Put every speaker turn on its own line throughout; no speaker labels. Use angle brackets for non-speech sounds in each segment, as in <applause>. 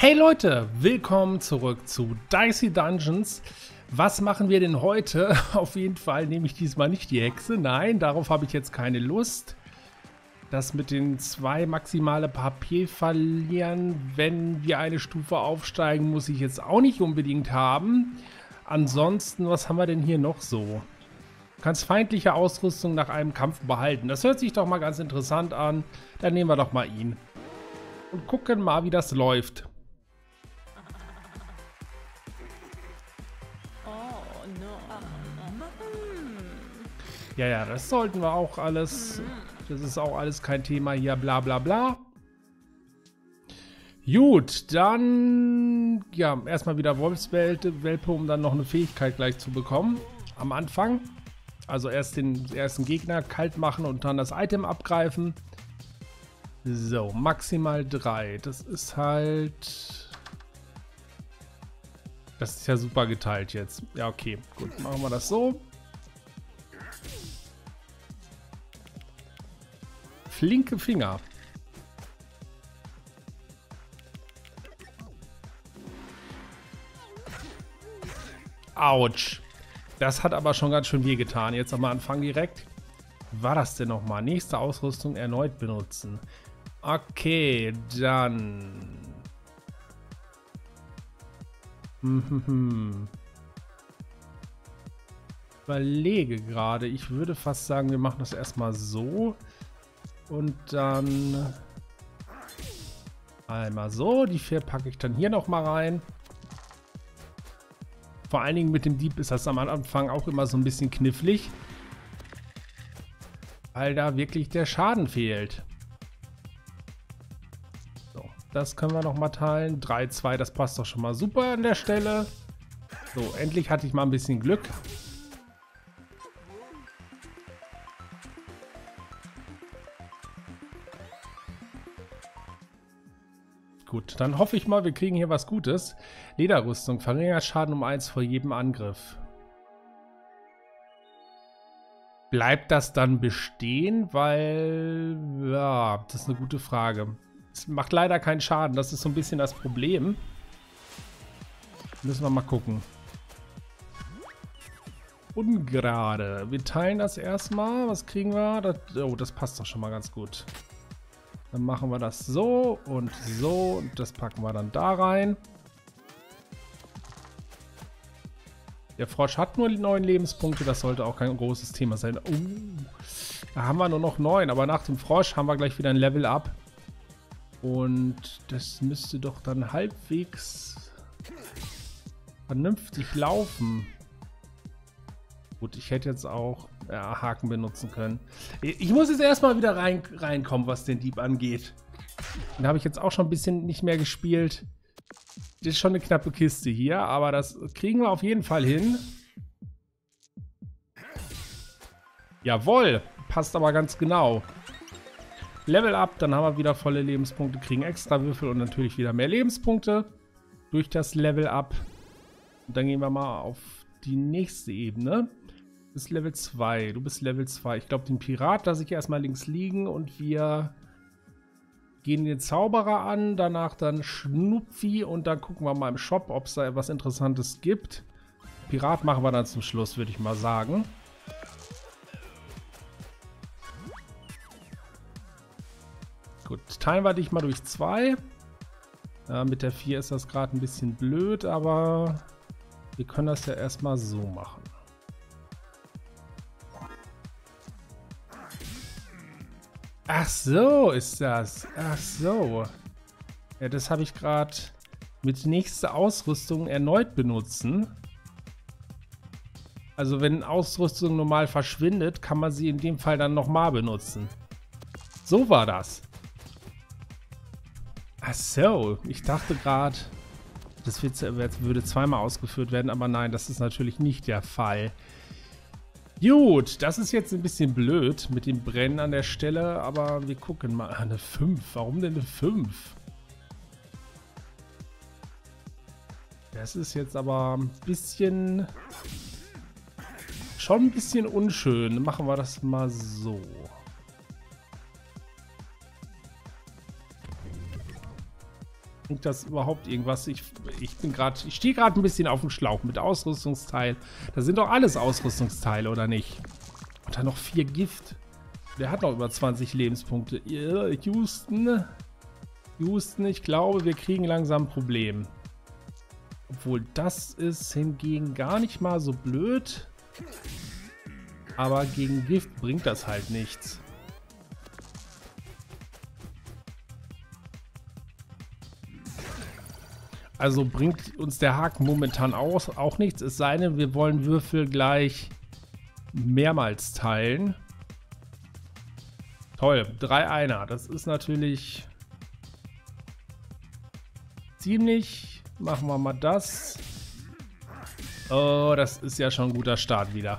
Hey Leute, willkommen zurück zu Dicey Dungeons. Was machen wir denn heute? <laughs> Auf jeden Fall nehme ich diesmal nicht die Hexe. Nein, darauf habe ich jetzt keine Lust. Das mit den zwei maximale Papier verlieren, wenn wir eine Stufe aufsteigen, muss ich jetzt auch nicht unbedingt haben. Ansonsten, was haben wir denn hier noch so? Du kannst feindliche Ausrüstung nach einem Kampf behalten. Das hört sich doch mal ganz interessant an. Dann nehmen wir doch mal ihn. Und gucken mal, wie das läuft. Ja, ja, das sollten wir auch alles. Das ist auch alles kein Thema hier, bla bla bla. Gut, dann ja, erstmal wieder Wolfswelpe, um dann noch eine Fähigkeit gleich zu bekommen. Am Anfang. Also erst den ersten Gegner kalt machen und dann das Item abgreifen. So, maximal 3. Das ist halt... Das ist ja super geteilt jetzt. Ja, okay. Gut, machen wir das so. Flinke Finger. Autsch. Das hat aber schon ganz schön weh getan. Jetzt am Anfang direkt. War das denn nochmal? Nächste Ausrüstung erneut benutzen. Okay, dann... Überlege gerade. Ich würde fast sagen, wir machen das erstmal so. Und dann einmal so. Die vier packe ich dann hier nochmal rein. Vor allen Dingen mit dem Dieb ist das am Anfang auch immer so ein bisschen knifflig. Weil da wirklich der Schaden fehlt. So, das können wir nochmal teilen. 3, 2, das passt doch schon mal super an der Stelle. So, endlich hatte ich mal ein bisschen Glück. Gut, dann hoffe ich mal, wir kriegen hier was Gutes. Lederrüstung, verringert Schaden um 1 vor jedem Angriff. Bleibt das dann bestehen? Weil, ja, das ist eine gute Frage. Es macht leider keinen Schaden, das ist so ein bisschen das Problem. Müssen wir mal gucken. Ungerade. Wir teilen das erstmal. Was kriegen wir? Das, oh, das passt doch schon mal ganz gut. Dann machen wir das so und so. Und das packen wir dann da rein. Der Frosch hat nur neun Lebenspunkte. Das sollte auch kein großes Thema sein. Uh, da haben wir nur noch neun. Aber nach dem Frosch haben wir gleich wieder ein Level up. Und das müsste doch dann halbwegs vernünftig laufen. Gut, ich hätte jetzt auch ja, Haken benutzen können. Ich muss jetzt erstmal wieder rein, reinkommen, was den Dieb angeht. Den habe ich jetzt auch schon ein bisschen nicht mehr gespielt. Das ist schon eine knappe Kiste hier, aber das kriegen wir auf jeden Fall hin. Jawohl, passt aber ganz genau. Level up, dann haben wir wieder volle Lebenspunkte, kriegen extra Würfel und natürlich wieder mehr Lebenspunkte durch das Level up. Und dann gehen wir mal auf die nächste Ebene bist Level 2. Du bist Level 2. Ich glaube, den Pirat lasse ich erstmal links liegen und wir gehen den Zauberer an, danach dann Schnupfi und dann gucken wir mal im Shop, ob es da etwas Interessantes gibt. Pirat machen wir dann zum Schluss, würde ich mal sagen. Gut, teilen wir dich mal durch 2. Äh, mit der 4 ist das gerade ein bisschen blöd, aber wir können das ja erstmal so machen. Ach so ist das. Ach so. Ja, das habe ich gerade mit nächster Ausrüstung erneut benutzen. Also wenn Ausrüstung normal verschwindet, kann man sie in dem Fall dann nochmal benutzen. So war das. Ach so, ich dachte gerade, das würde zweimal ausgeführt werden, aber nein, das ist natürlich nicht der Fall. Gut, das ist jetzt ein bisschen blöd mit dem Brennen an der Stelle, aber wir gucken mal. Ah, eine 5. Warum denn eine 5? Das ist jetzt aber ein bisschen... Schon ein bisschen unschön. Machen wir das mal so. Bringt das überhaupt irgendwas? Ich, ich bin gerade, ich stehe gerade ein bisschen auf dem Schlauch mit Ausrüstungsteil. Das sind doch alles Ausrüstungsteile, oder nicht? Und dann noch vier Gift. Der hat noch über 20 Lebenspunkte. Houston. Houston, ich glaube, wir kriegen langsam ein Problem. Obwohl, das ist hingegen gar nicht mal so blöd. Aber gegen Gift bringt das halt nichts. Also bringt uns der Haken momentan auch, auch nichts. Es sei denn, wir wollen Würfel gleich mehrmals teilen. Toll, drei Einer. Das ist natürlich ziemlich. Machen wir mal das. Oh, das ist ja schon ein guter Start wieder.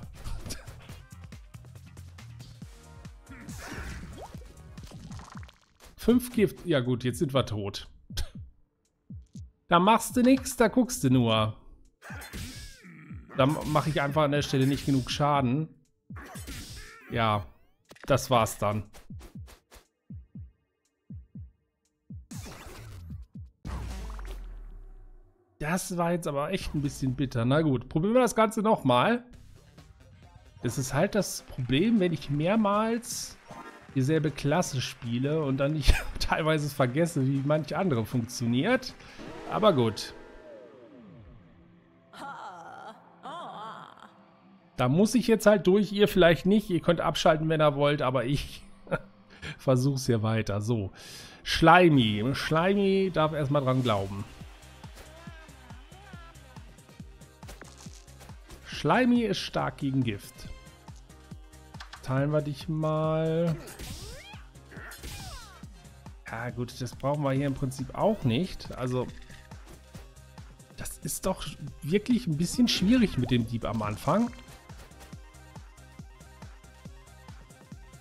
Fünf Gift. Ja gut, jetzt sind wir tot. Da machst du nichts, da guckst du nur. Da mache ich einfach an der Stelle nicht genug Schaden. Ja, das war's dann. Das war jetzt aber echt ein bisschen bitter. Na gut, probieren wir das Ganze nochmal. Das ist halt das Problem, wenn ich mehrmals dieselbe Klasse spiele und dann nicht <laughs> teilweise vergesse, wie manche andere funktioniert. Aber gut. Da muss ich jetzt halt durch, ihr vielleicht nicht. Ihr könnt abschalten, wenn ihr wollt, aber ich <laughs> versuch's hier weiter. So, Schleimi. Schleimi darf erstmal dran glauben. Schleimi ist stark gegen Gift. Teilen wir dich mal. Ja gut, das brauchen wir hier im Prinzip auch nicht. Also, ist doch wirklich ein bisschen schwierig mit dem Dieb am Anfang.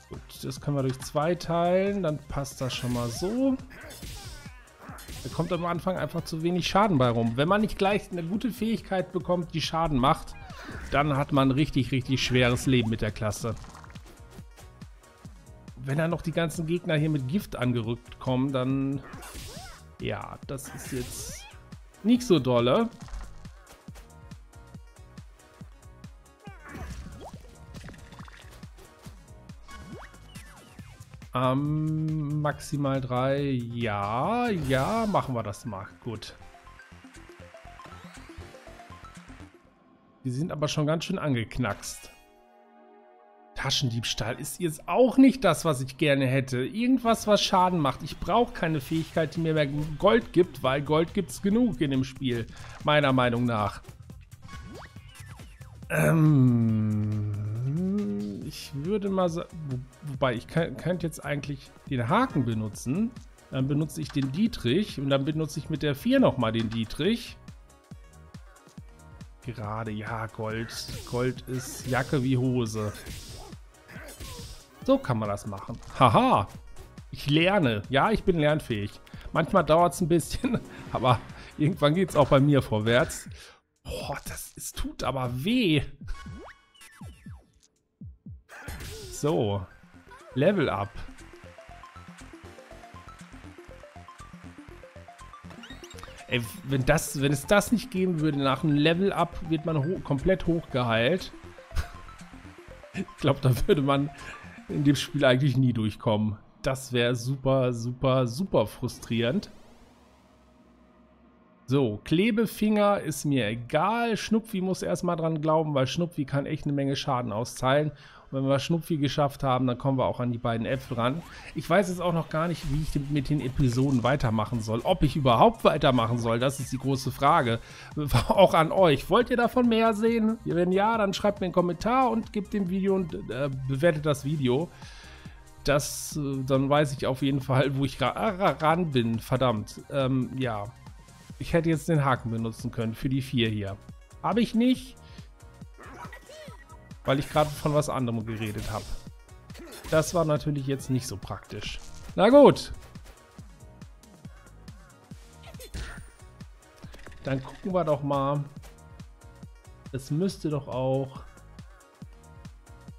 Gut, das können wir durch zwei teilen. Dann passt das schon mal so. Da kommt am Anfang einfach zu wenig Schaden bei rum. Wenn man nicht gleich eine gute Fähigkeit bekommt, die Schaden macht, dann hat man richtig, richtig schweres Leben mit der Klasse. Wenn dann noch die ganzen Gegner hier mit Gift angerückt kommen, dann... Ja, das ist jetzt nicht so dolle. Ähm, maximal drei. Ja, ja, machen wir das mal. Gut. Die sind aber schon ganz schön angeknackst. Taschendiebstahl ist jetzt auch nicht das, was ich gerne hätte. Irgendwas, was Schaden macht. Ich brauche keine Fähigkeit, die mir mehr Gold gibt, weil Gold gibt es genug in dem Spiel. Meiner Meinung nach. Ähm, ich würde mal sagen, wobei ich könnte jetzt eigentlich den Haken benutzen. Dann benutze ich den Dietrich und dann benutze ich mit der 4 nochmal den Dietrich. Gerade, ja, Gold. Gold ist Jacke wie Hose. So kann man das machen. Haha. Ich lerne. Ja, ich bin lernfähig. Manchmal dauert es ein bisschen, <laughs> aber irgendwann geht es auch bei mir vorwärts. Boah, das ist, tut aber weh. So. Level up. Ey, wenn, das, wenn es das nicht geben würde, nach einem Level-Up wird man ho komplett hochgeheilt. <laughs> ich glaube, da würde man in dem Spiel eigentlich nie durchkommen. Das wäre super, super, super frustrierend. So, Klebefinger ist mir egal. Schnupfi muss erstmal dran glauben, weil Schnupfi kann echt eine Menge Schaden austeilen. Und wenn wir Schnupfi geschafft haben, dann kommen wir auch an die beiden Äpfel ran. Ich weiß jetzt auch noch gar nicht, wie ich mit den Episoden weitermachen soll. Ob ich überhaupt weitermachen soll, das ist die große Frage. <laughs> Auch an euch. Wollt ihr davon mehr sehen? Wenn ja, dann schreibt mir einen Kommentar und gebt dem Video und äh, bewertet das Video. Das, äh, dann weiß ich auf jeden Fall, wo ich ran bin. Verdammt. Ähm, ja. Ich hätte jetzt den Haken benutzen können für die vier hier. Habe ich nicht, weil ich gerade von was anderem geredet habe. Das war natürlich jetzt nicht so praktisch. Na gut. Dann gucken wir doch mal. Es müsste doch auch...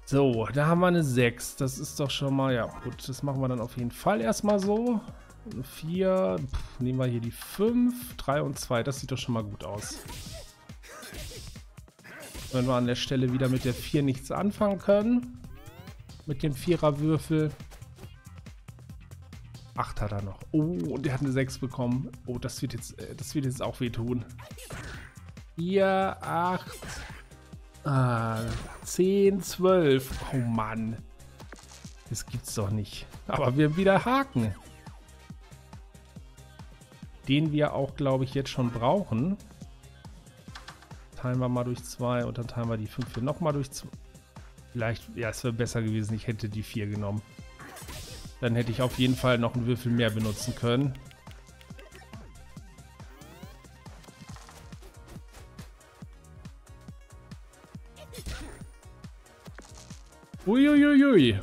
So, da haben wir eine 6. Das ist doch schon mal... Ja, gut, das machen wir dann auf jeden Fall erstmal so. 4. nehmen wir hier die 5. 3 und 2. Das sieht doch schon mal gut aus. Wenn wir an der Stelle wieder mit der 4 nichts anfangen können. Mit dem Viererwürfel. 8 hat er noch. Oh, und der hat eine 6 bekommen. Oh, das wird jetzt, äh, das wird jetzt auch wehtun. 4, 8, ah, 10, 12. Oh Mann. Das gibt's doch nicht. Aber wir haben wieder Haken. Den wir auch, glaube ich, jetzt schon brauchen. Teilen wir mal durch 2 und dann teilen wir die 5 hier nochmal durch 2. Vielleicht, ja, es wäre besser gewesen, ich hätte die 4 genommen. Dann hätte ich auf jeden Fall noch einen Würfel mehr benutzen können. Uiuiui.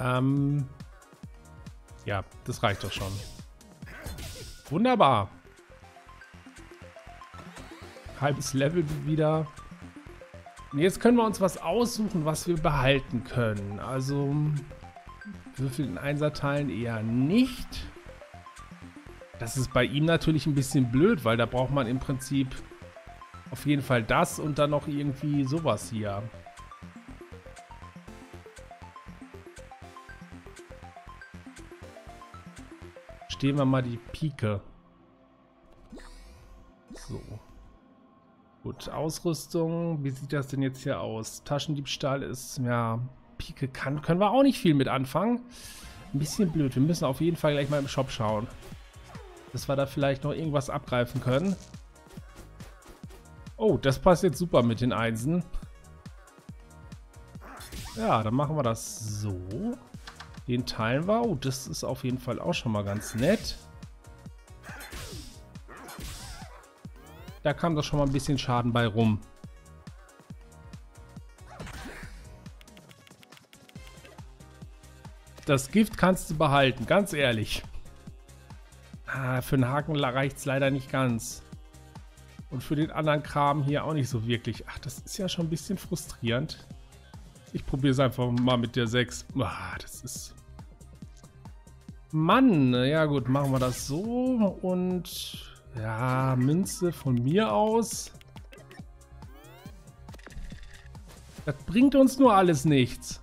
Ähm, ja, das reicht doch schon. Wunderbar. Halbes Level wieder. Jetzt können wir uns was aussuchen, was wir behalten können. Also Würfel in Einserteilen eher nicht. Das ist bei ihm natürlich ein bisschen blöd, weil da braucht man im Prinzip auf jeden Fall das und dann noch irgendwie sowas hier. Stehen wir mal die Pike. So. Gut, Ausrüstung. Wie sieht das denn jetzt hier aus? Taschendiebstahl ist, ja, Pike kann, können wir auch nicht viel mit anfangen. Ein bisschen blöd. Wir müssen auf jeden Fall gleich mal im Shop schauen. Dass wir da vielleicht noch irgendwas abgreifen können. Oh, das passt jetzt super mit den Einsen. Ja, dann machen wir das so. Den teilen wir. Oh, das ist auf jeden Fall auch schon mal ganz nett. Da kam doch schon mal ein bisschen Schaden bei rum. Das Gift kannst du behalten, ganz ehrlich. Ah, für einen Haken reicht es leider nicht ganz. Und für den anderen Kram hier auch nicht so wirklich. Ach, das ist ja schon ein bisschen frustrierend. Ich probiere es einfach mal mit der 6. Ah, das ist... Mann, ja gut, machen wir das so und ja, Münze von mir aus. Das bringt uns nur alles nichts.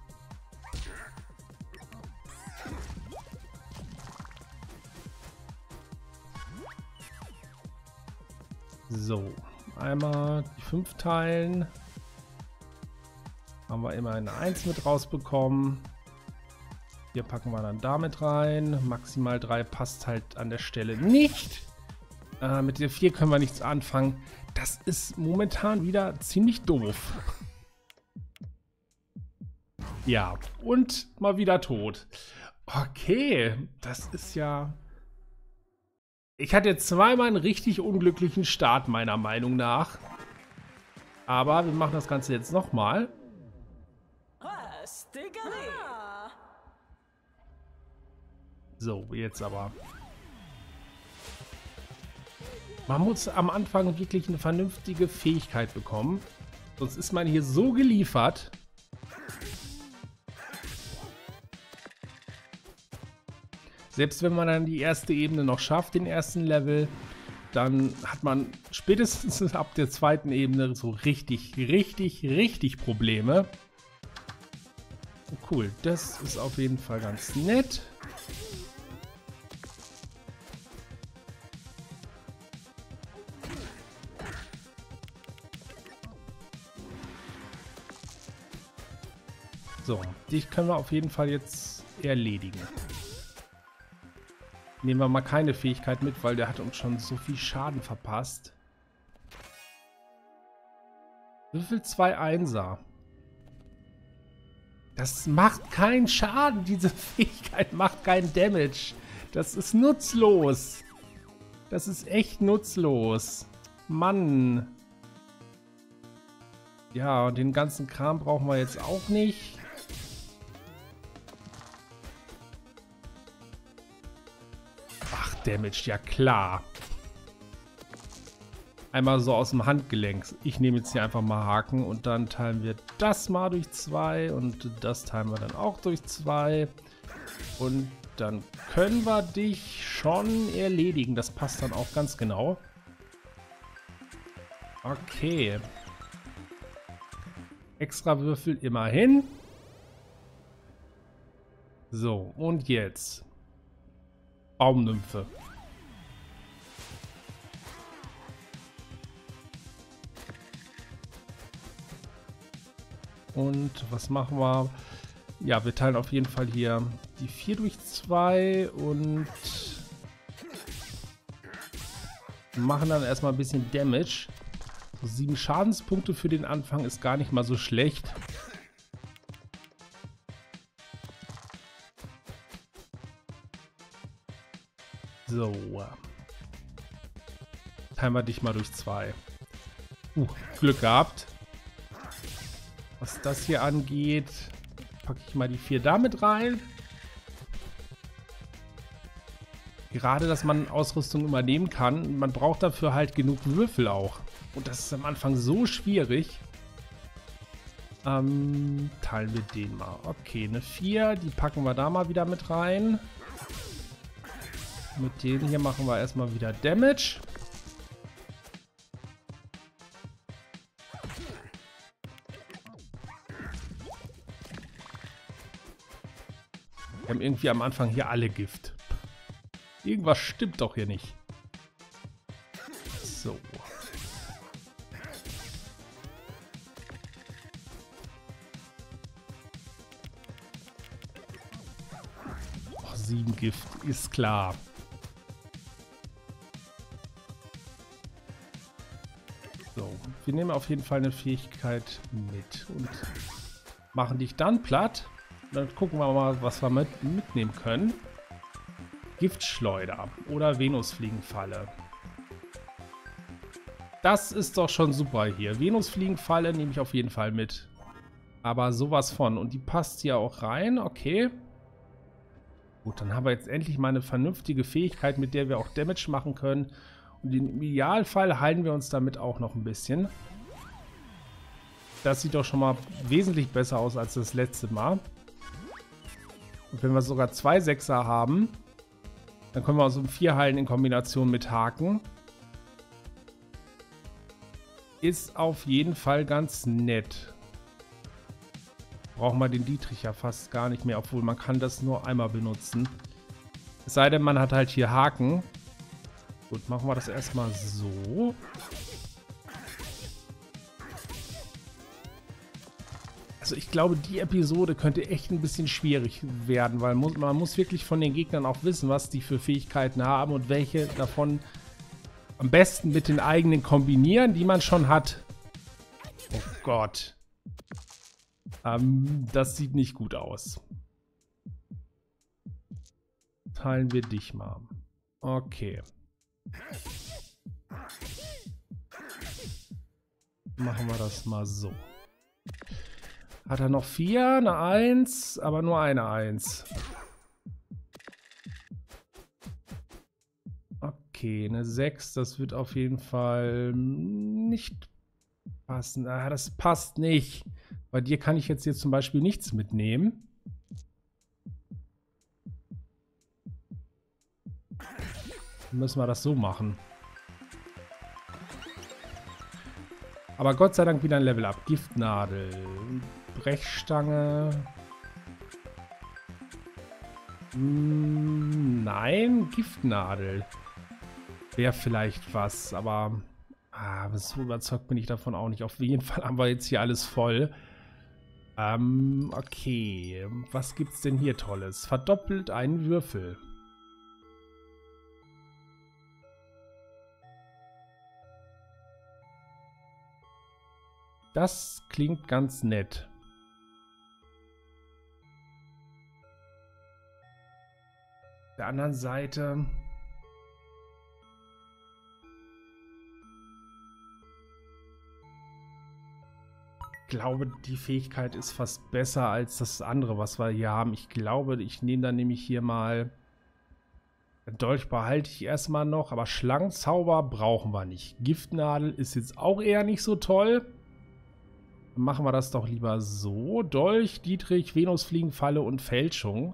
So, einmal die 5 teilen. Haben wir immer eine 1 mit rausbekommen. Hier packen wir dann damit rein. Maximal 3 passt halt an der Stelle nicht. Äh, mit der 4 können wir nichts anfangen. Das ist momentan wieder ziemlich doof. ja, und mal wieder tot. Okay, das ist ja... Ich hatte zweimal einen richtig unglücklichen Start, meiner Meinung nach. Aber wir machen das Ganze jetzt nochmal. So, jetzt aber. Man muss am Anfang wirklich eine vernünftige Fähigkeit bekommen. Sonst ist man hier so geliefert. Selbst wenn man dann die erste Ebene noch schafft, den ersten Level, dann hat man spätestens <laughs> ab der zweiten Ebene so richtig, richtig, richtig Probleme. Cool, das ist auf jeden Fall ganz nett. Dich können wir auf jeden Fall jetzt erledigen. Nehmen wir mal keine Fähigkeit mit, weil der hat uns schon so viel Schaden verpasst. Würfel 2 Einser. Das macht keinen Schaden. Diese <laughs> Fähigkeit macht keinen Damage. Das ist nutzlos. Das ist echt nutzlos. Mann. Ja, den ganzen Kram brauchen wir jetzt auch nicht. Damage, ja klar. Einmal so aus dem Handgelenk. Ich nehme jetzt hier einfach mal Haken und dann teilen wir das mal durch zwei und das teilen wir dann auch durch zwei. Und dann können wir dich schon erledigen. Das passt dann auch ganz genau. Okay. Extra Würfel immerhin. So, und jetzt. Baumnymphe. Und was machen wir? Ja, wir teilen auf jeden Fall hier die 4 durch 2 und machen dann erstmal ein bisschen Damage. So 7 Schadenspunkte für den Anfang ist gar nicht mal so schlecht. So. Teilen wir dich mal durch 2. Uh, Glück gehabt. Was das hier angeht, packe ich mal die vier damit rein. Gerade, dass man Ausrüstung übernehmen kann. Man braucht dafür halt genug Würfel auch. Und das ist am Anfang so schwierig. Ähm, teilen wir den mal. Okay, eine 4, die packen wir da mal wieder mit rein. Mit denen hier machen wir erstmal wieder Damage. Wir haben irgendwie am Anfang hier alle Gift. Irgendwas stimmt doch hier nicht. So. Oh, sieben Gift, ist klar. Wir nehmen auf jeden Fall eine Fähigkeit mit und machen dich dann platt. Dann gucken wir mal, was wir mit, mitnehmen können. Giftschleuder oder Venusfliegenfalle. Das ist doch schon super hier. Venusfliegenfalle nehme ich auf jeden Fall mit. Aber sowas von. Und die passt hier auch rein. Okay. Gut, dann haben wir jetzt endlich mal eine vernünftige Fähigkeit, mit der wir auch Damage machen können. Im Idealfall heilen wir uns damit auch noch ein bisschen. Das sieht doch schon mal wesentlich besser aus als das letzte Mal. Und wenn wir sogar zwei Sechser haben, dann können wir uns um vier heilen in Kombination mit Haken. Ist auf jeden Fall ganz nett. Brauchen wir den Dietrich ja fast gar nicht mehr, obwohl man kann das nur einmal benutzen. Es sei denn, man hat halt hier Haken. Gut, machen wir das erstmal so. Also ich glaube, die Episode könnte echt ein bisschen schwierig werden, weil man muss wirklich von den Gegnern auch wissen, was die für Fähigkeiten haben und welche davon am besten mit den eigenen kombinieren, die man schon hat. Oh Gott. Ähm, das sieht nicht gut aus. Teilen wir dich mal. Okay. Machen wir das mal so. Hat er noch vier? Eine Eins, aber nur eine Eins. Okay, eine 6, das wird auf jeden Fall nicht passen. Ah, das passt nicht. Bei dir kann ich jetzt hier zum Beispiel nichts mitnehmen. Müssen wir das so machen. Aber Gott sei Dank wieder ein Level up. Giftnadel. Brechstange. Hm, nein, Giftnadel. Wäre vielleicht was, aber ah, so überzeugt bin ich davon auch nicht. Auf jeden Fall haben wir jetzt hier alles voll. Ähm, okay. Was gibt's denn hier Tolles? Verdoppelt einen Würfel. Das klingt ganz nett. der anderen Seite Ich glaube, die Fähigkeit ist fast besser als das andere, was wir hier haben. Ich glaube, ich nehme dann nämlich hier mal Dolch behalte ich erstmal noch, aber Schlangenzauber brauchen wir nicht. Giftnadel ist jetzt auch eher nicht so toll. Machen wir das doch lieber so. Dolch, Dietrich, Venusfliegenfalle und Fälschung.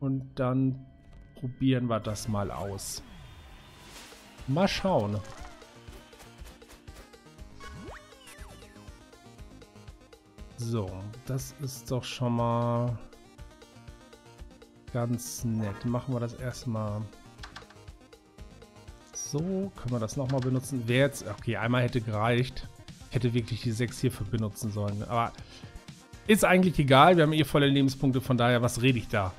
Und dann probieren wir das mal aus. Mal schauen. So, das ist doch schon mal ganz nett. Machen wir das erstmal so. Können wir das nochmal benutzen? Wer jetzt... Okay, einmal hätte gereicht. Hätte wirklich die 6 hierfür benutzen sollen. Aber ist eigentlich egal. Wir haben eh volle Lebenspunkte. Von daher, was rede ich da?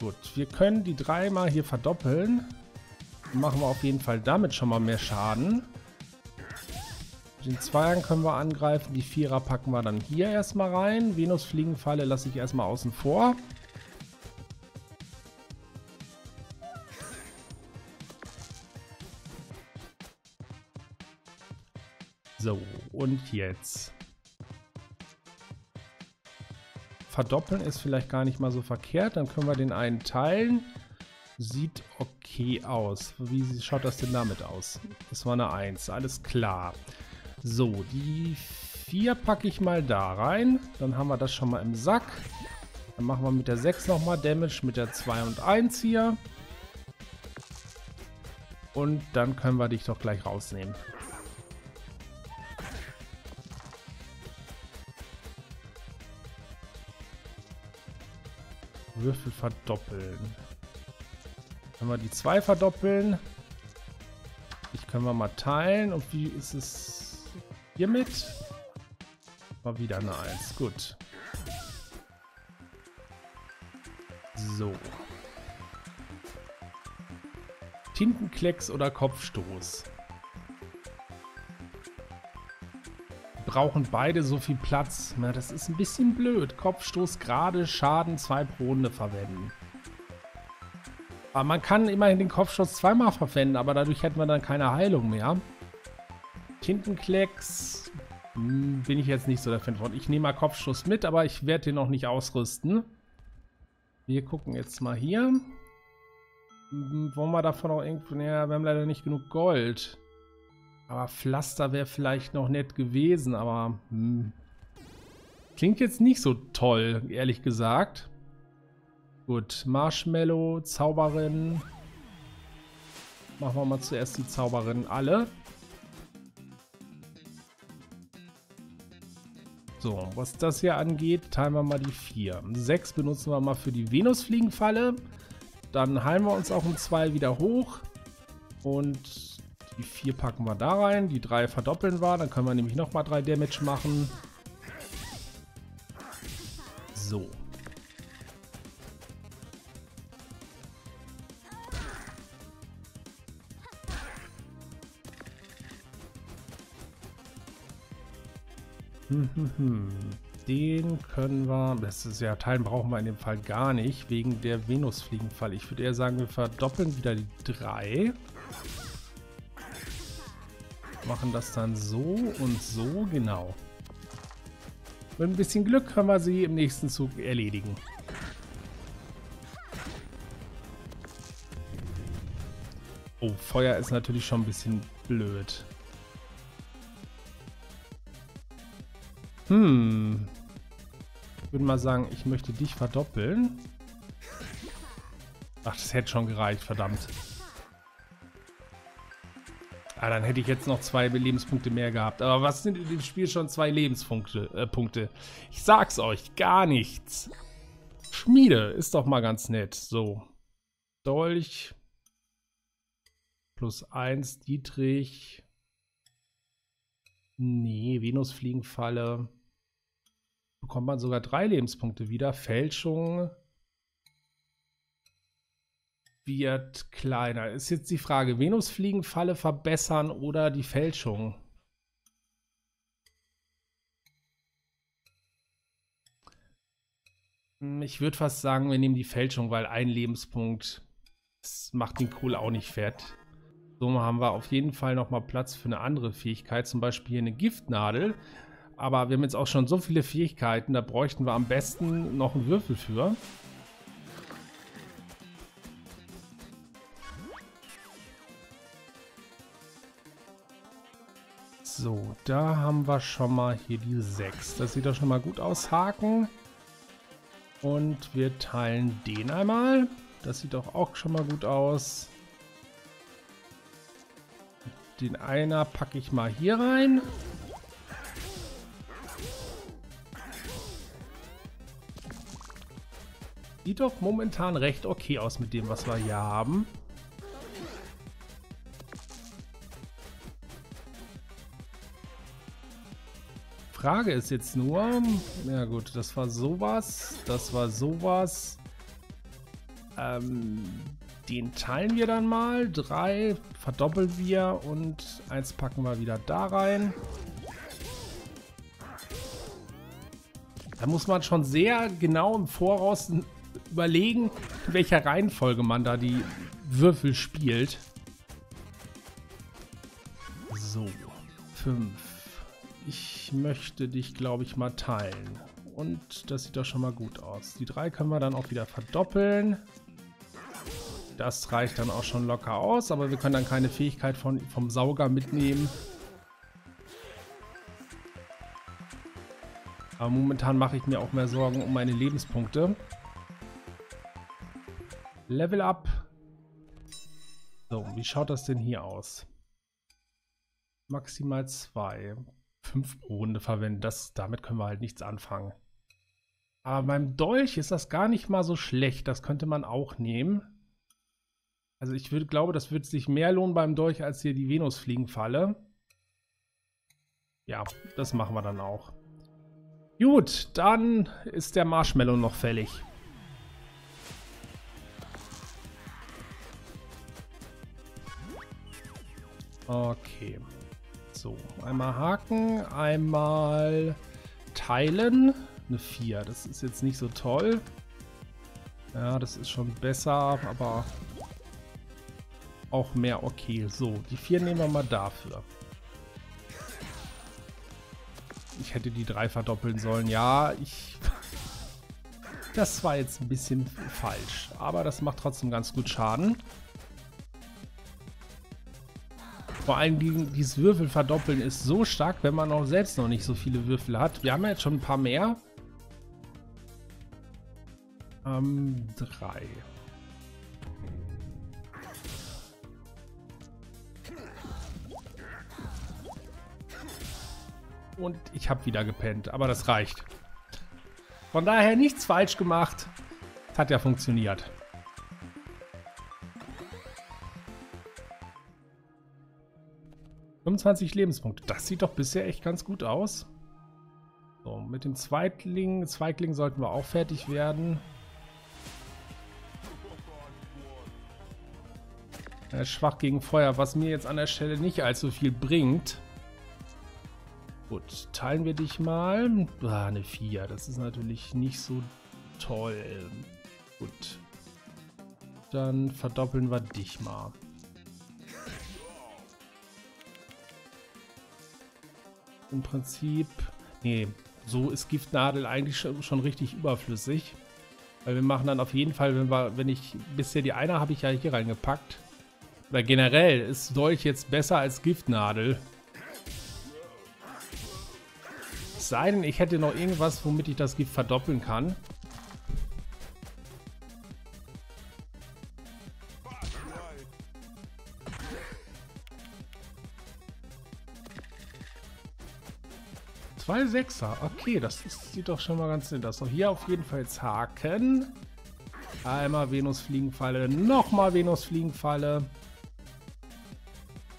Gut, wir können die dreimal hier verdoppeln. Machen wir auf jeden Fall damit schon mal mehr Schaden. Den Zweiern können wir angreifen. Die Vierer packen wir dann hier erstmal rein. Venus-Fliegenfalle lasse ich erstmal außen vor. So, und jetzt. Verdoppeln ist vielleicht gar nicht mal so verkehrt. Dann können wir den einen teilen. Sieht okay aus. Wie schaut das denn damit aus? Das war eine 1. Alles klar. So, die 4 packe ich mal da rein. Dann haben wir das schon mal im Sack. Dann machen wir mit der 6 nochmal Damage, mit der 2 und 1 hier. Und dann können wir dich doch gleich rausnehmen. Würfel verdoppeln. Können wir die 2 verdoppeln. Ich können wir mal teilen. Und wie ist es Hiermit war wieder eine 1. Gut. So. Tintenklecks oder Kopfstoß. Brauchen beide so viel Platz. Na, das ist ein bisschen blöd. Kopfstoß gerade Schaden 2 pro Runde verwenden. Aber man kann immerhin den Kopfstoß zweimal verwenden, aber dadurch hätten wir dann keine Heilung mehr. Tintenklecks hm, bin ich jetzt nicht so der Fan von. Ich nehme mal Kopfschuss mit, aber ich werde den noch nicht ausrüsten. Wir gucken jetzt mal hier. Hm, wollen wir davon auch irgendwo... Ja, wir haben leider nicht genug Gold. Aber Pflaster wäre vielleicht noch nett gewesen, aber... Hm, klingt jetzt nicht so toll, ehrlich gesagt. Gut, Marshmallow, Zauberin. Machen wir mal zuerst die Zauberin alle. So, was das hier angeht, teilen wir mal die 4. 6 benutzen wir mal für die Venusfliegenfalle. Dann heilen wir uns auch um 2 wieder hoch. Und die 4 packen wir da rein. Die 3 verdoppeln wir. Dann können wir nämlich nochmal 3 Damage machen. So. Den können wir, das ist ja, teilen brauchen wir in dem Fall gar nicht, wegen der Venusfliegenfalle. Ich würde eher sagen, wir verdoppeln wieder die 3. Machen das dann so und so, genau. Mit ein bisschen Glück können wir sie im nächsten Zug erledigen. Oh, Feuer ist natürlich schon ein bisschen blöd. Hm. Ich würde mal sagen, ich möchte dich verdoppeln. Ach, das hätte schon gereicht, verdammt. Ah, dann hätte ich jetzt noch zwei Lebenspunkte mehr gehabt. Aber was sind in dem Spiel schon zwei Lebenspunkte? Äh, Punkte? Ich sag's euch, gar nichts. Schmiede ist doch mal ganz nett. So. Dolch. Plus eins, Dietrich. Nee, Venusfliegenfalle bekommt man sogar drei Lebenspunkte wieder. Fälschung wird kleiner. Ist jetzt die Frage, Venusfliegenfalle verbessern oder die Fälschung? Hm, ich würde fast sagen, wir nehmen die Fälschung, weil ein Lebenspunkt macht den Kohl auch nicht fett. So haben wir auf jeden Fall nochmal Platz für eine andere Fähigkeit, zum Beispiel eine Giftnadel. Aber wir haben jetzt auch schon so viele Fähigkeiten, da bräuchten wir am besten noch einen Würfel für. So, da haben wir schon mal hier die 6. Das sieht doch schon mal gut aus. Haken. Und wir teilen den einmal. Das sieht doch auch schon mal gut aus. Den einer packe ich mal hier rein. Sieht doch momentan recht okay aus mit dem, was wir hier haben. Frage ist jetzt nur, ja gut, das war sowas, das war sowas. Ähm, den teilen wir dann mal. Drei verdoppeln wir und eins packen wir wieder da rein. Da muss man schon sehr genau im Voraus überlegen, in welcher Reihenfolge man da die Würfel spielt. So, fünf ich möchte dich, glaube ich, mal teilen. Und das sieht doch schon mal gut aus. Die drei können wir dann auch wieder verdoppeln. Das reicht dann auch schon locker aus, aber wir können dann keine Fähigkeit von, vom Sauger mitnehmen. Aber momentan mache ich mir auch mehr Sorgen um meine Lebenspunkte. Level up. So, wie schaut das denn hier aus? Maximal 2. 5 pro Runde verwenden. Das, damit können wir halt nichts anfangen. Aber beim Dolch ist das gar nicht mal so schlecht. Das könnte man auch nehmen. Also ich würde glaube, das wird sich mehr lohnen beim Dolch als hier die Venusfliegenfalle. Ja, das machen wir dann auch. Gut, dann ist der Marshmallow noch fällig. Okay. So, einmal haken, einmal teilen. Eine 4, das ist jetzt nicht so toll. Ja, das ist schon besser, aber auch mehr okay. So, die 4 nehmen wir mal dafür. Ich hätte die 3 verdoppeln sollen. Ja, ich... Das war jetzt ein bisschen falsch. Aber das macht trotzdem ganz gut Schaden. Vor allem dieses Würfel verdoppeln ist so stark, wenn man auch selbst noch nicht so viele Würfel hat. Wir haben ja jetzt schon ein paar mehr. Ähm, drei. Und ich habe wieder gepennt, aber das reicht. Von daher nichts falsch gemacht. Es hat ja funktioniert. 25 Lebenspunkte. Das sieht doch bisher echt ganz gut aus. So, mit dem Zweitling, Zweigling sollten wir auch fertig werden. Er ist schwach gegen Feuer, was mir jetzt an der Stelle nicht allzu viel bringt. Gut, teilen wir dich mal. Ah, eine 4. Das ist natürlich nicht so toll. Gut. Dann verdoppeln wir dich mal. Im Prinzip... Nee, so ist Giftnadel eigentlich schon, schon richtig überflüssig. Weil wir machen dann auf jeden Fall, wenn wir, wenn ich, bisher die eine habe ich ja hier reingepackt. Oder generell ist Dolch jetzt besser als Giftnadel. Es sei denn, ich hätte noch irgendwas, womit ich das Gift verdoppeln kann. 2 Sechser. Okay, das ist, sieht doch schon mal ganz nett aus. So, hier auf jeden Fall jetzt Haken. Einmal Venusfliegenfalle, nochmal Venusfliegenfalle.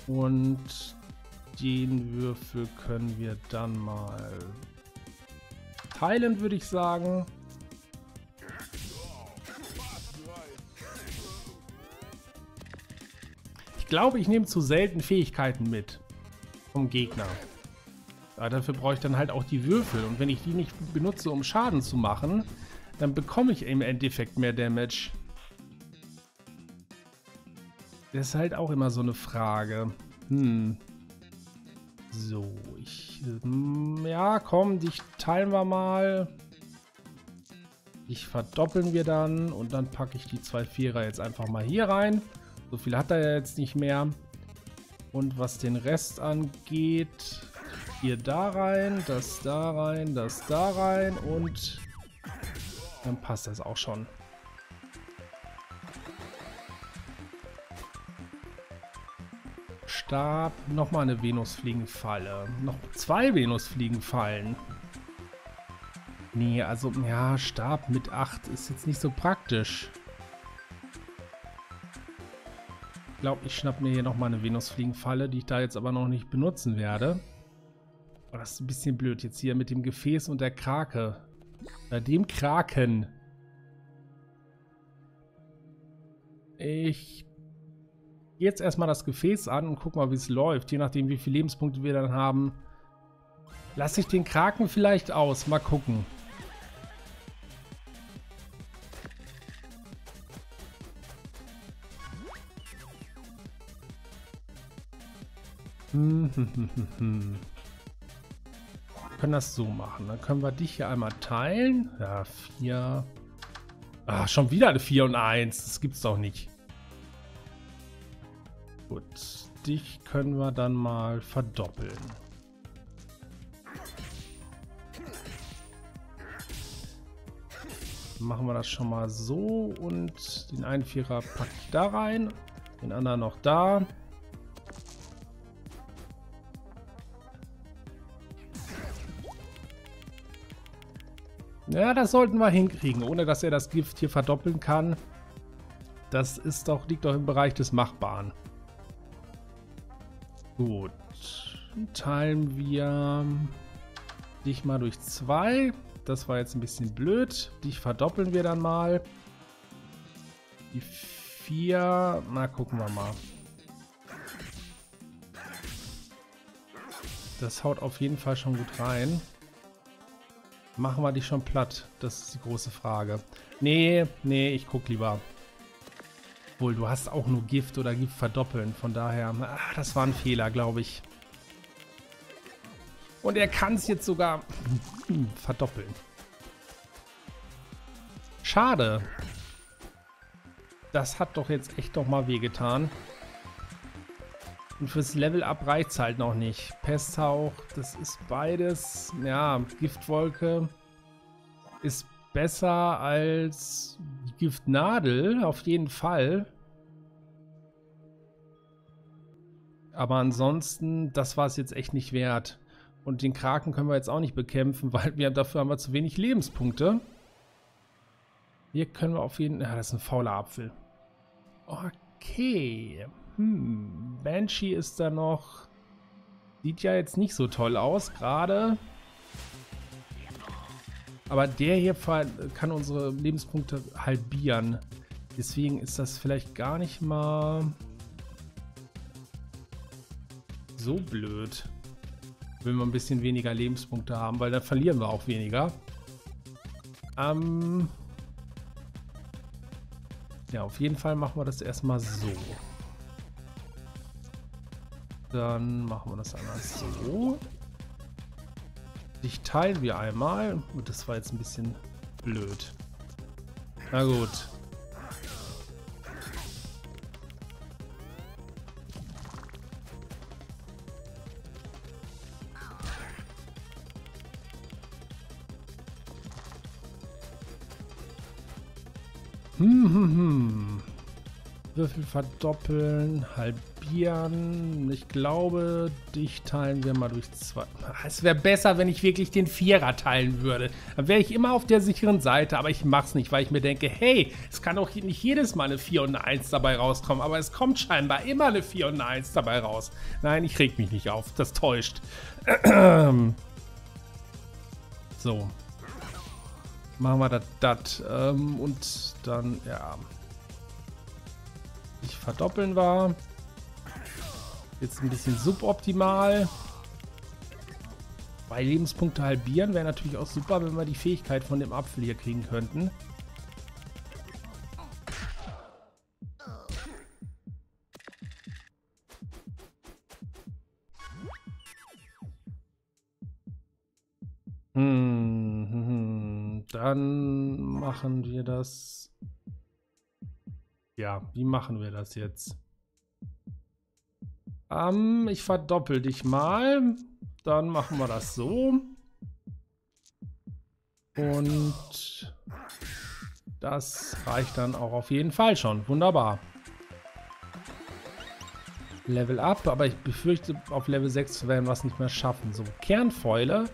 Und den Würfel können wir dann mal teilen, würde ich sagen. Ich glaube, ich nehme zu selten Fähigkeiten mit vom Gegner. Aber dafür brauche ich dann halt auch die Würfel. Und wenn ich die nicht benutze, um Schaden zu machen, dann bekomme ich im Endeffekt mehr Damage. Das ist halt auch immer so eine Frage. Hm. So, ich... Hm, ja, komm, dich teilen wir mal. Ich verdoppeln wir dann und dann packe ich die zwei Vierer jetzt einfach mal hier rein. So viel hat er jetzt nicht mehr. Und was den Rest angeht, hier da rein, das da rein, das da rein und Dann passt das auch schon. Stab, nochmal eine Venusfliegenfalle. Noch zwei Venusfliegenfallen. Nee, also, ja, Stab mit 8 ist jetzt nicht so praktisch. Ich glaube, ich schnapp mir hier nochmal eine Venusfliegenfalle, die ich da jetzt aber noch nicht benutzen werde. Oh, das ist ein bisschen blöd jetzt hier mit dem Gefäß und der Krake. Bei dem Kraken. Ich gehe jetzt erstmal das Gefäß an und guck mal, wie es läuft. Je nachdem, wie viele Lebenspunkte wir dann haben. Lasse ich den Kraken vielleicht aus. Mal gucken. Hm, hm, hm, hm, hm. Können das so machen. Dann können wir dich hier einmal teilen. Ja, 4. Ah, schon wieder eine 4 und 1. Das gibt's doch nicht. Gut. Dich können wir dann mal verdoppeln. Machen wir das schon mal so und den einen Vierer packe ich da rein, den anderen noch da. Ja, das sollten wir hinkriegen, ohne dass er das Gift hier verdoppeln kann. Das ist doch, liegt doch im Bereich des Machbaren. Gut. Teilen wir dich mal durch zwei. Das war jetzt ein bisschen blöd. Dich verdoppeln wir dann mal. Die vier. Na, gucken wir mal. Das haut auf jeden Fall schon gut rein. Machen wir dich schon platt? Das ist die große Frage. Nee, nee, ich guck lieber. Wohl, du hast auch nur Gift oder Gift verdoppeln. Von daher, ach, das war ein Fehler, glaube ich. Und er kann es jetzt sogar <clears throat> verdoppeln. Schade. Das hat doch jetzt echt doch mal wehgetan. Und fürs Level-Up reicht es halt noch nicht. Pesthauch, das ist beides. Ja, Giftwolke ist besser als Giftnadel, auf jeden Fall. Aber ansonsten, das war es jetzt echt nicht wert. Und den Kraken können wir jetzt auch nicht bekämpfen, <laughs> weil wir dafür haben wir zu wenig Lebenspunkte. Hier können wir auf jeden Fall... Ja, das ist ein fauler Apfel. Okay. Hm, Banshee ist da noch... Sieht ja jetzt nicht so toll aus, gerade. Aber der hier kann unsere Lebenspunkte halbieren. Deswegen ist das vielleicht gar nicht mal so blöd. Wenn wir ein bisschen weniger Lebenspunkte haben, weil dann verlieren wir auch weniger. Ähm ja, auf jeden Fall machen wir das erstmal so. Dann machen wir das einmal so. Dich teilen wir einmal. Und das war jetzt ein bisschen blöd. Na gut. Hm, hm, hm. Würfel verdoppeln, halbieren. Ich glaube, dich teilen wir mal durch zwei. Es wäre besser, wenn ich wirklich den Vierer teilen würde. Dann wäre ich immer auf der sicheren Seite, aber ich mache es nicht, weil ich mir denke, hey, es kann doch nicht jedes Mal eine 4 und eine 1 dabei rauskommen, aber es kommt scheinbar immer eine 4 und eine 1 dabei raus. Nein, ich reg mich nicht auf, das täuscht. <clears throat> so. Machen wir das, ähm, und dann, ja verdoppeln war. Jetzt ein bisschen suboptimal. Bei Lebenspunkte halbieren wäre natürlich auch super, wenn wir die Fähigkeit von dem Apfel hier kriegen könnten. Hm, hm, hm. Dann machen wir das ja, wie machen wir das jetzt? Ähm, ich verdoppel dich mal. Dann machen wir das so. Und Das reicht dann auch auf jeden Fall schon. Wunderbar. Level up, aber ich befürchte, auf Level 6 werden wir es nicht mehr schaffen. So, Kernfäule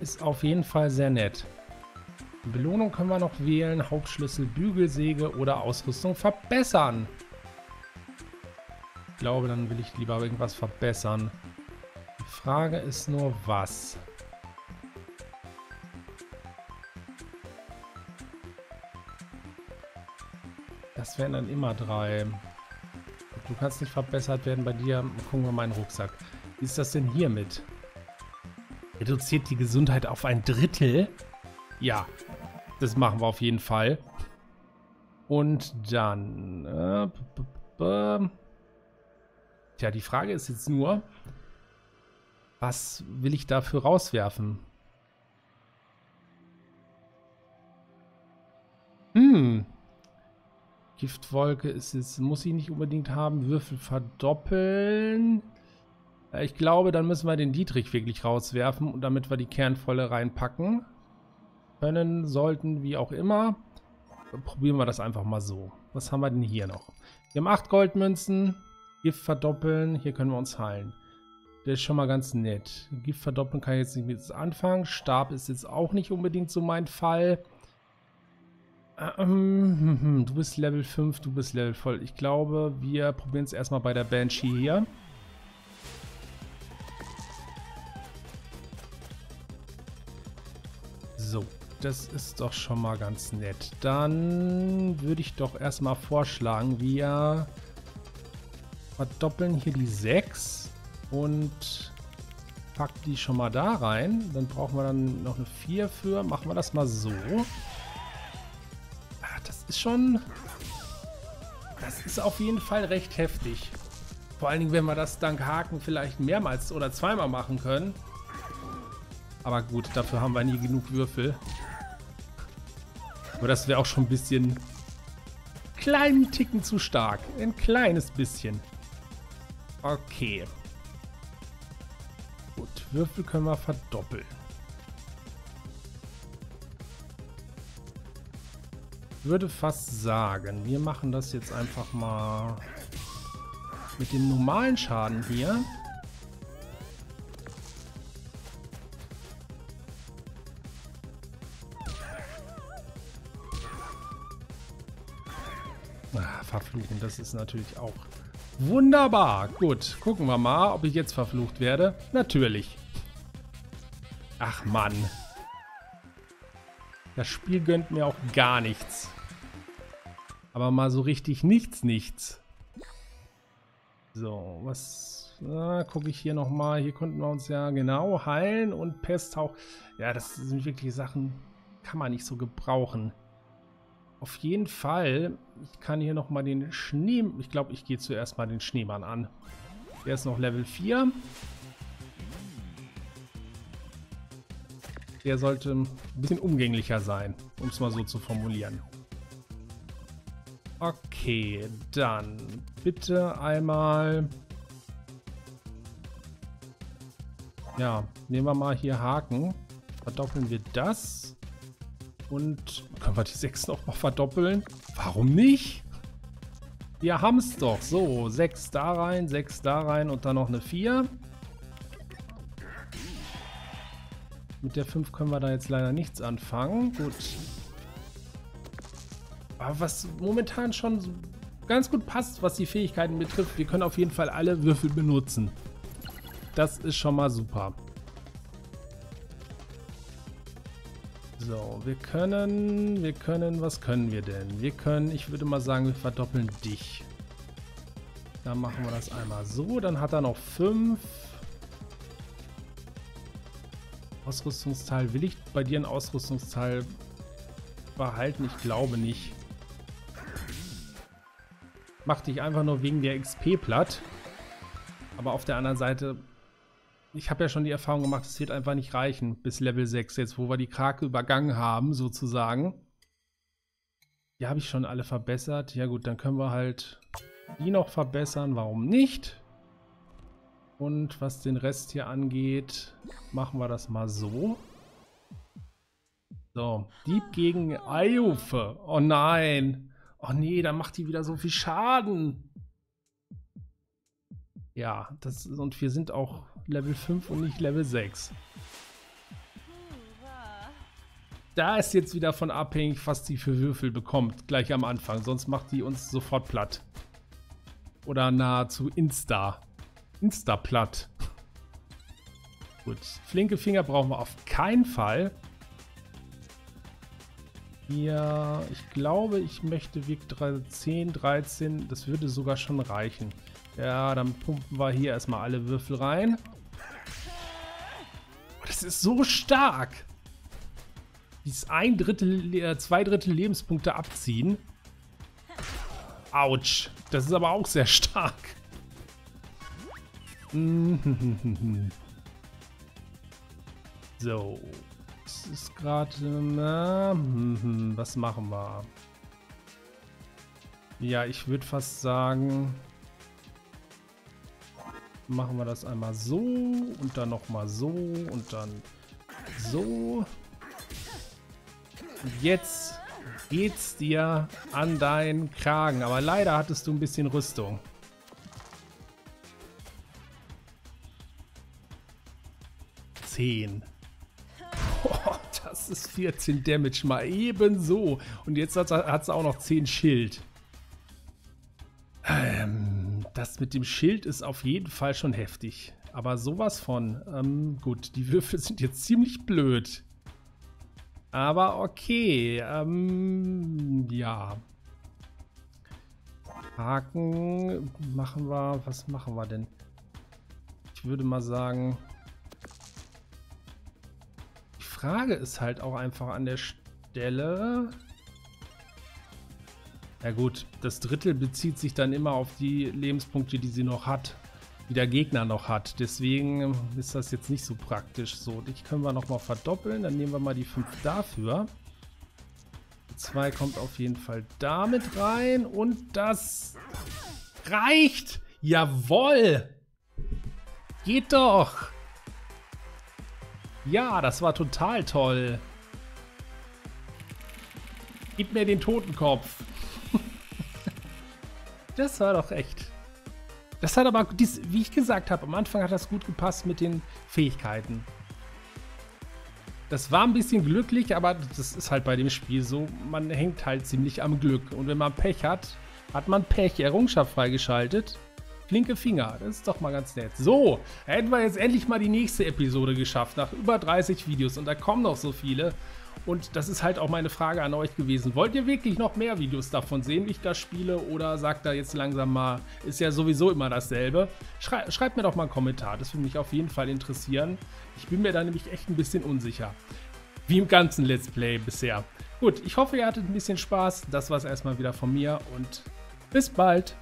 ist auf jeden Fall sehr nett. Belohnung können wir noch wählen. Hauptschlüssel, Bügelsäge oder Ausrüstung verbessern. Ich glaube, dann will ich lieber irgendwas verbessern. Die Frage ist nur, was? Das wären dann immer drei. Du kannst nicht verbessert werden bei dir. Gucken wir mal meinen Rucksack. Wie ist das denn hier mit? Reduziert die Gesundheit auf ein Drittel? Ja, das machen wir auf jeden Fall. Und dann... Äh, Tja, die Frage ist jetzt nur, was will ich dafür rauswerfen? Hm, Giftwolke ist jetzt, muss ich nicht unbedingt haben. Würfel verdoppeln. Ich glaube, dann müssen wir den Dietrich wirklich rauswerfen, und damit wir die Kernvolle reinpacken. Können, sollten, wie auch immer. probieren wir das einfach mal so. Was haben wir denn hier noch? Wir haben 8 Goldmünzen. Gift verdoppeln. Hier können wir uns heilen. Der ist schon mal ganz nett. Gift verdoppeln kann ich jetzt nicht mit anfangen. Stab ist jetzt auch nicht unbedingt so mein Fall. Ähm, du bist Level 5, du bist Level voll. Ich glaube, wir probieren es erstmal bei der Banshee hier. So, das ist doch schon mal ganz nett. Dann würde ich doch erstmal vorschlagen, wir verdoppeln hier die 6 und packen die schon mal da rein. Dann brauchen wir dann noch eine 4 für. Machen wir das mal so ist schon... Das ist auf jeden Fall recht heftig. Vor allen Dingen, wenn wir das dank Haken vielleicht mehrmals oder zweimal machen können. Aber gut, dafür haben wir nie genug Würfel. Aber das wäre auch schon ein bisschen... Kleinen Ticken zu stark. Ein kleines bisschen. Okay. Gut, Würfel können wir verdoppeln. würde fast sagen, wir machen das jetzt einfach mal mit dem normalen Schaden hier. Verfluchen, das ist natürlich auch wunderbar. Gut, gucken wir mal, ob ich jetzt verflucht werde. Natürlich. Ach Mann. Das Spiel gönnt mir auch gar nichts. Aber mal so richtig nichts, nichts. So, was... gucke ich hier nochmal. Hier konnten wir uns ja genau heilen und Pesthauch. Ja, das sind wirklich Sachen, kann man nicht so gebrauchen. Auf jeden Fall, ich kann hier nochmal den Schnee... Ich glaube, ich gehe zuerst mal den Schneemann an. Der ist noch Level 4. Der sollte ein bisschen umgänglicher sein, um es mal so zu formulieren. Okay, dann bitte einmal... Ja, nehmen wir mal hier Haken. Verdoppeln wir das. Und können wir die 6 noch mal verdoppeln? Warum nicht? Wir haben es doch. So, 6 da rein, 6 da rein und dann noch eine 4. Mit der 5 können wir da jetzt leider nichts anfangen. Gut. Aber was momentan schon ganz gut passt, was die Fähigkeiten betrifft, wir können auf jeden Fall alle Würfel benutzen. Das ist schon mal super. So, wir können, wir können, was können wir denn? Wir können, ich würde mal sagen, wir verdoppeln dich. Dann machen wir das einmal so, dann hat er noch 5. Ausrüstungsteil, will ich bei dir ein Ausrüstungsteil behalten? Ich glaube nicht. Mach dich einfach nur wegen der XP platt. Aber auf der anderen Seite, ich habe ja schon die Erfahrung gemacht, es wird einfach nicht reichen bis Level 6, jetzt wo wir die Krake übergangen haben, sozusagen. Die habe ich schon alle verbessert. Ja gut, dann können wir halt die noch verbessern. Warum nicht? Und was den Rest hier angeht, machen wir das mal so. So, Dieb gegen Ayufe. Oh nein. Oh nee, dann macht die wieder so viel Schaden. Ja, das und wir sind auch Level 5 und nicht Level 6. Da ist jetzt wieder von abhängig, was die für Würfel bekommt, gleich am Anfang. Sonst macht die uns sofort platt. Oder nahezu Insta. Insta-platt. Gut, flinke Finger brauchen wir auf keinen Fall. Ja, ich glaube, ich möchte Weg 10, 13. Das würde sogar schon reichen. Ja, dann pumpen wir hier erstmal alle Würfel rein. Oh, das ist so stark. Dieses ein Drittel, äh, zwei Drittel Lebenspunkte abziehen. Autsch. Das ist aber auch sehr stark. <laughs> so. Das ist gerade... Äh, was machen wir? Ja, ich würde fast sagen... Machen wir das einmal so und dann nochmal so und dann so. Und jetzt geht's dir an deinen Kragen. Aber leider hattest du ein bisschen Rüstung. Zehn. <laughs> Oh, das ist 14 Damage mal ebenso. Und jetzt hat es auch noch 10 Schild. Ähm, das mit dem Schild ist auf jeden Fall schon heftig. Aber sowas von. Ähm, gut, die Würfel sind jetzt ziemlich blöd. Aber okay. Ähm, ja. Haken machen wir. Was machen wir denn? Ich würde mal sagen. Die Frage ist halt auch einfach an der Stelle. Ja gut, das Drittel bezieht sich dann immer auf die Lebenspunkte, die sie noch hat die der Gegner noch hat. Deswegen ist das jetzt nicht so praktisch. So, die können wir nochmal verdoppeln. Dann nehmen wir mal die 5 dafür. Die 2 kommt auf jeden Fall damit rein. Und das reicht. Jawoll. Geht doch. Ja, das war total toll. Gib mir den Totenkopf. Das war doch echt das hat aber, wie ich gesagt habe, am Anfang hat das gut gepasst mit den Fähigkeiten. Das war ein bisschen glücklich, aber das ist halt bei dem Spiel so, man hängt halt ziemlich am Glück. Und wenn man Pech hat, hat man Pech. Errungenschaft freigeschaltet. Flinke Finger, das ist doch mal ganz nett. So, hätten wir jetzt endlich mal die nächste Episode geschafft, nach über 30 Videos. Und da kommen noch so viele. Und das ist halt auch meine Frage an euch gewesen. Wollt ihr wirklich noch mehr Videos davon sehen, wie ich das spiele? Oder sagt da jetzt langsam mal, ist ja sowieso immer dasselbe? Schrei schreibt mir doch mal einen Kommentar, das würde mich auf jeden Fall interessieren. Ich bin mir da nämlich echt ein bisschen unsicher. Wie im ganzen Let's Play bisher. Gut, ich hoffe, ihr hattet ein bisschen Spaß. Das war es erstmal wieder von mir und bis bald.